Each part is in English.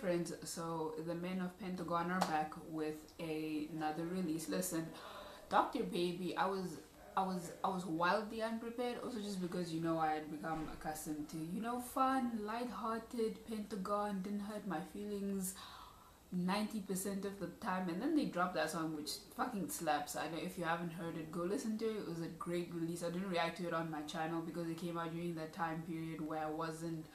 friends. So the men of Pentagon are back with a, another release. Listen, Doctor Baby, I was I was I was wildly unprepared. Also, just because you know I had become accustomed to you know fun, light-hearted Pentagon didn't hurt my feelings. 90% of the time and then they dropped that song which fucking slaps i know if you haven't heard it go listen to it it was a great release i didn't react to it on my channel because it came out during that time period where i wasn't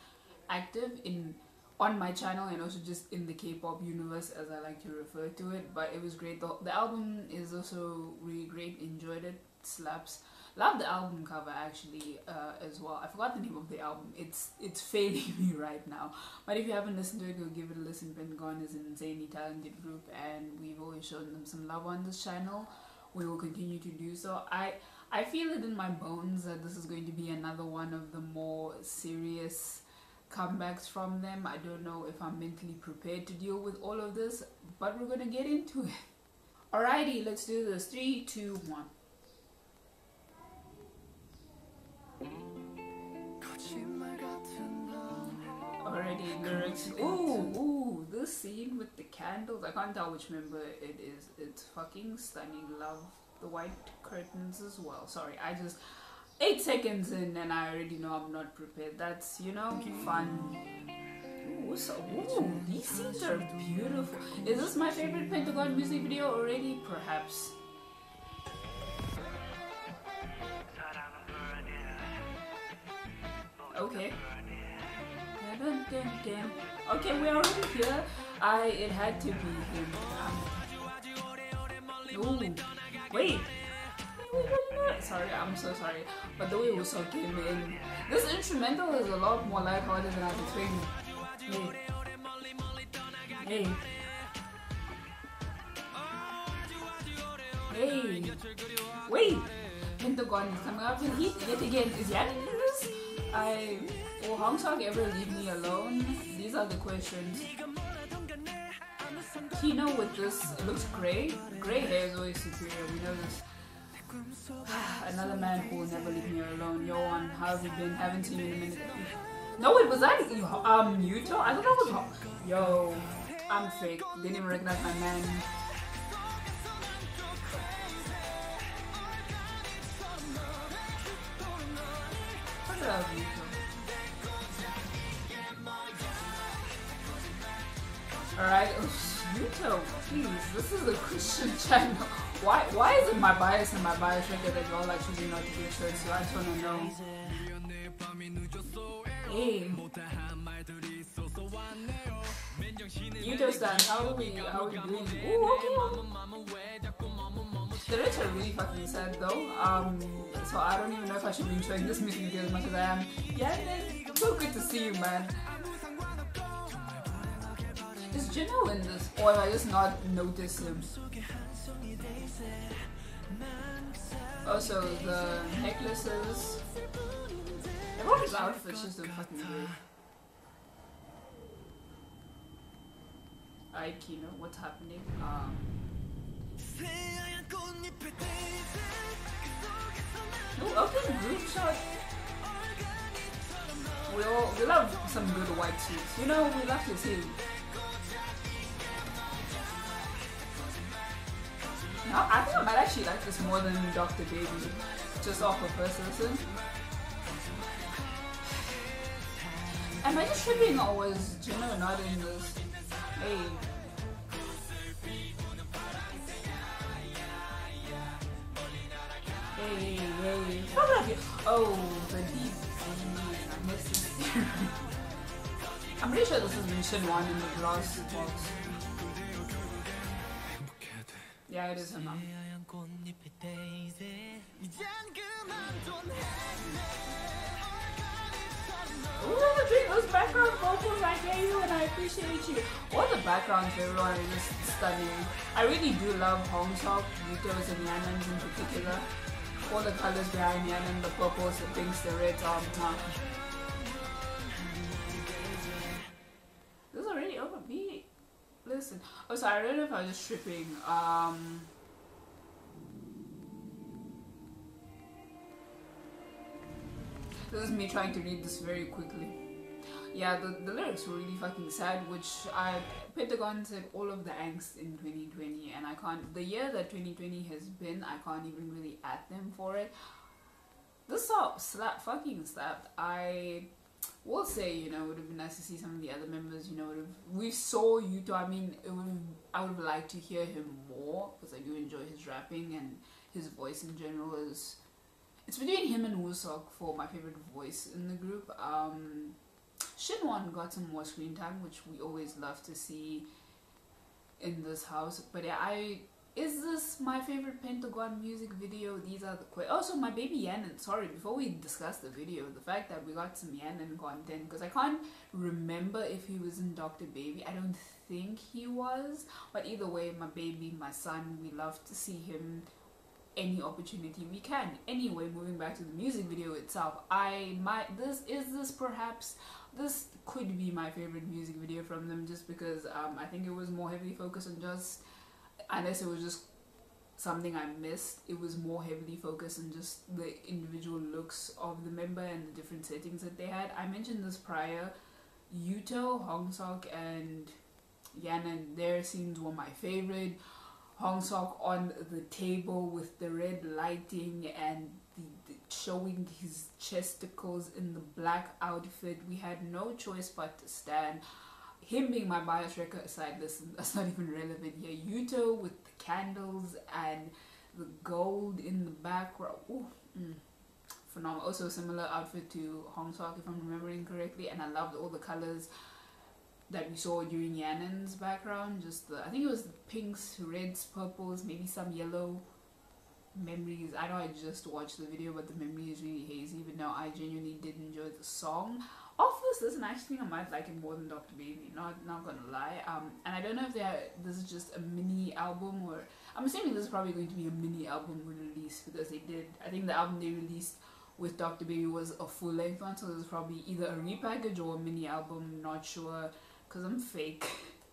active in on my channel and also just in the K-pop universe as I like to refer to it but it was great. The, the album is also really great. Enjoyed it. Slaps. Love the album cover actually uh, as well. I forgot the name of the album. It's it's failing me right now. But if you haven't listened to it go give it a listen. Pentagon is an insanely talented group and we've always shown them some love on this channel. We will continue to do so. I I feel it in my bones that this is going to be another one of the more serious comebacks from them. I don't know if I'm mentally prepared to deal with all of this, but we're gonna get into it. Alrighty, let's do this. Three, two, one. Already lyrics. Ooh, ooh, this scene with the candles. I can't tell which member it is. It's fucking stunning. Love the white curtains as well. Sorry, I just eight seconds in and I already know I'm not prepared. That's, you know, fun. Ooh, so, ooh, these scenes are beautiful. Is this my favorite Pentagon music video already? Perhaps. Okay. Okay, we're already here. I it had to be him. Ooh, wait. Sorry, I'm so sorry. But the way Usopp came in. This instrumental is a lot more lighthearted than I was expecting. Hey. Hey. Hey. Wait. Pentagon is coming up and he yet again. Is Yan in this? I will Hong Seok ever leave me alone? These are the questions. Kino with this looks gray. Gray hair is always superior. We know this. Another man who will never leave me alone. Yeo One, how have you been? Haven't seen you in a minute. No, it was that um Yuto? I thought that was Yo, I'm fake. Didn't even recognize my man. I. Alright, Yuto, please, this is a Christian channel. Why why is it my bias and my bias trigger that y'all like not to be church? So I just wanna know. Hey. You just done. How are we how are we doing? Ooh, okay. The lyrics are really fucking sad though. Um so I don't even know if I should be enjoying this music video as much as I am. Yeah man, so good to see you man. Is Jinho in this? Or I just not notice him? Also, the necklaces. Everyone's outfits just look fucking good. Alright, Kino, what's happening? Um. Ooh, open group shot. We all we love some good white suits. You know, we love to see I think I might actually like this more than Dr. Baby, just off of first listen. Am I just tripping or was Jinho not in this? Hey. Hey, hey. Oh, the deep I missed this. I'm pretty sure this has been one in the glass box. Yeah, it is him now. Ooh, drink those background vocals I gave you and I appreciate you. All the backgrounds everyone is just stunning. I really do love Hong Seok, Yuto's and Yanan's in particular. All the colors behind Yanan, the purples, the pinks, the reds, um, listen. Oh, sorry, I don't know if I was just tripping. Um, this is me trying to read this very quickly. yeah, the, the lyrics were really fucking sad, which I Pentagon said all of the angst in 2020, and I can't. The year that 2020 has been, I can't even really at them for it. This song slap fucking slapped. I will say, you know, it would have been nice to see some of the other members. You know, would have, we saw Yuto. I mean, it would I would have liked to hear him more because I do enjoy his rapping and his voice in general is. It's between him and Woo-seok for my favorite voice in the group. Um, Shinwon got some more screen time, which we always love to see in this house. But yeah, I is this my favorite Pentagon music video? These are the questions. Also, my baby Yanan. Sorry, before we discuss the video, the fact that we got some Yanan content because I can't remember if he was in Doctor Baby. I don't think he was, but either way, my baby, my son, we love to see him any opportunity we can. Anyway, moving back to the music video itself, I might this is this perhaps this could be my favorite music video from them just because um, I think it was more heavily focused on just unless it was just something I missed, it was more heavily focused on just the individual looks of the member and the different settings that they had. I mentioned this prior. Yuto, Hongseok, and Yanan, their scenes were my favorite. Hongseok on the table with the red lighting and the, the showing his chesticles in the black outfit. We had no choice but to stand him being my bias wrecker aside, this that's not even relevant here. Yuto with the candles and the gold in the background. Ooh, mm, phenomenal. Also, similar outfit to Hongseok, if I'm remembering correctly. And I loved all the colors that we saw during Yanan's background. Just the, I think it was the pinks, reds, purples, maybe some yellow memories. I know I just watched the video, but the memory is really hazy. But no, I genuinely did enjoy the song off this listen, I actually think I might like it more than Dr. Baby. Not not gonna lie. Um, and I don't know if they are, this is just a mini album or I'm assuming this is probably going to be a mini album release because they did. I think the album they released with Dr. Baby was a full length one, so this is probably either a repackage or a mini album. Not sure because I'm fake.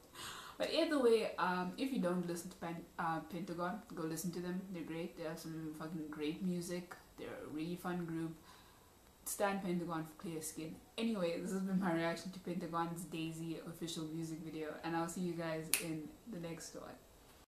but either way, um, if you don't listen to uh, Pentagon, go listen to them. They're great. They have some fucking great music. They're a really fun group. Stand Pentagon for clear skin. Anyway, this has been my reaction to Pentagon's Daisy official music video, and I'll see you guys in the next one.